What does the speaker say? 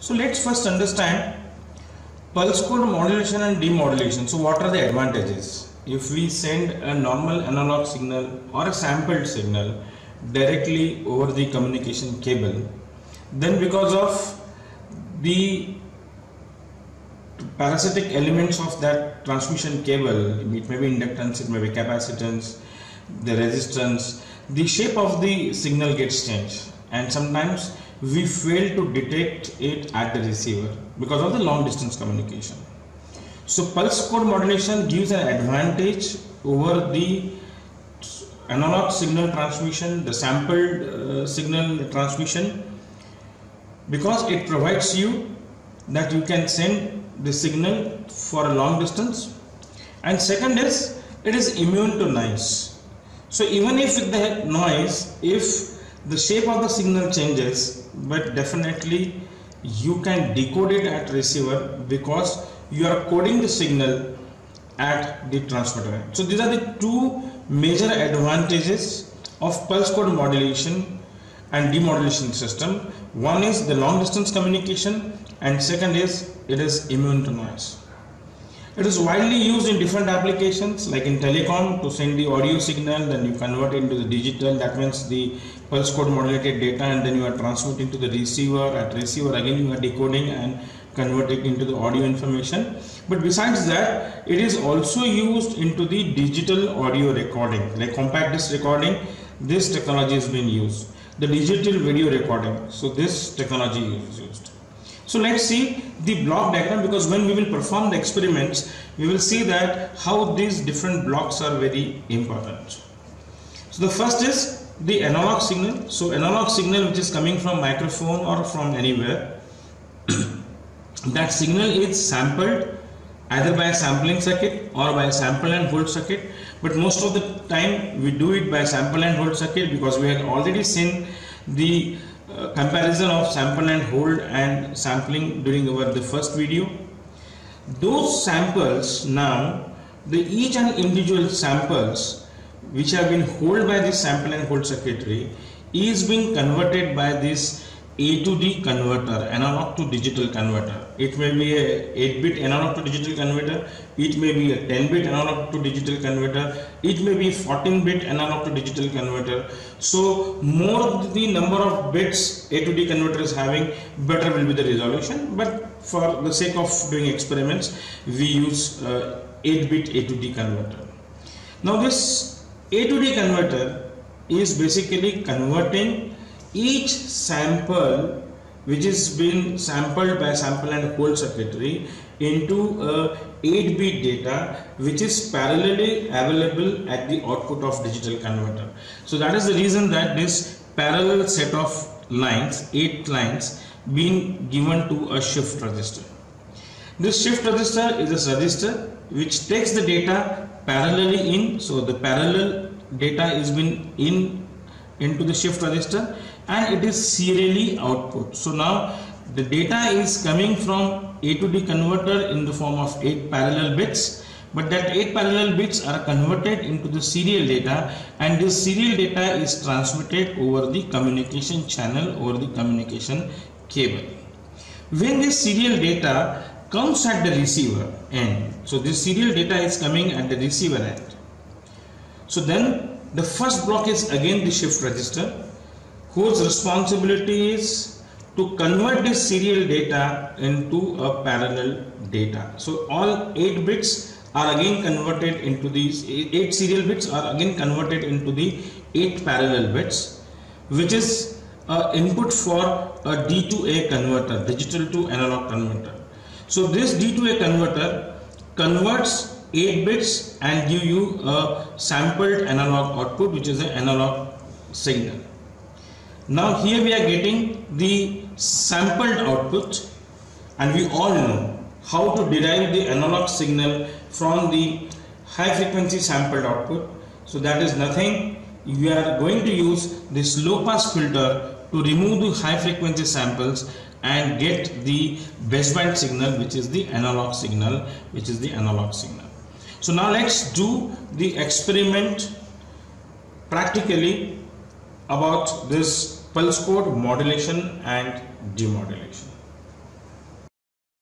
So let's first understand pulse code modulation and demodulation. So what are the advantages? If we send a normal analog signal or a sampled signal directly over the communication cable, then because of the parasitic elements of that transmission cable, it may be inductance, it may be capacitance, the resistance, the shape of the signal gets changed and sometimes we fail to detect it at the receiver because of the long distance communication. So pulse code modulation gives an advantage over the analog signal transmission, the sampled uh, signal transmission because it provides you that you can send the signal for a long distance and second is it is immune to noise. So even if the noise, if the shape of the signal changes but definitely you can decode it at receiver because you are coding the signal at the transmitter so these are the two major advantages of pulse code modulation and demodulation system. One is the long distance communication and second is it is immune to noise it is widely used in different applications like in telecom to send the audio signal then you convert it into the digital. That means the pulse code modulated data and then you are transmitting to the receiver. At receiver again you are decoding and converting into the audio information. But besides that it is also used into the digital audio recording like compact disc recording. This technology has been used. The digital video recording. So this technology is used so let's see the block diagram because when we will perform the experiments, we will see that how these different blocks are very important. So the first is the analog signal. So analog signal which is coming from microphone or from anywhere. that signal is sampled either by a sampling circuit or by a sample and hold circuit. But most of the time we do it by sample and hold circuit because we had already seen the comparison of sample and hold and sampling during our the first video. Those samples now the each and individual samples which have been held by this sample and hold circuitry is being converted by this a to D converter, analog to digital converter. It may be a 8-bit analog to digital converter, it may be a 10-bit analog to digital converter, it may be 14-bit analog to digital converter. So more the number of bits A to D converter is having, better will be the resolution. But for the sake of doing experiments, we use 8-bit uh, A to D converter. Now this A to D converter is basically converting each sample which is being sampled by sample and hold circuitry into a 8-bit data which is parallelly available at the output of digital converter. So that is the reason that this parallel set of lines, 8 lines being given to a shift register. This shift register is a register which takes the data parallelly in. So the parallel data is been in into the shift register and it is serially output. So now the data is coming from A to D converter in the form of 8 parallel bits but that 8 parallel bits are converted into the serial data and this serial data is transmitted over the communication channel over the communication cable. When this serial data comes at the receiver end, so this serial data is coming at the receiver end. So then the first block is again the shift register whose responsibility is to convert this serial data into a parallel data. So all 8 bits are again converted into these 8 serial bits are again converted into the 8 parallel bits which is input for a D2A converter, digital to analog converter. So this D2A converter converts 8 bits and give you a sampled analog output which is an analog signal. Now here we are getting the sampled output and we all know how to derive the analog signal from the high frequency sampled output. So that is nothing. We are going to use this low pass filter to remove the high frequency samples and get the baseband signal which is the analog signal which is the analog signal. So now let's do the experiment practically about this pulse code modulation and demodulation.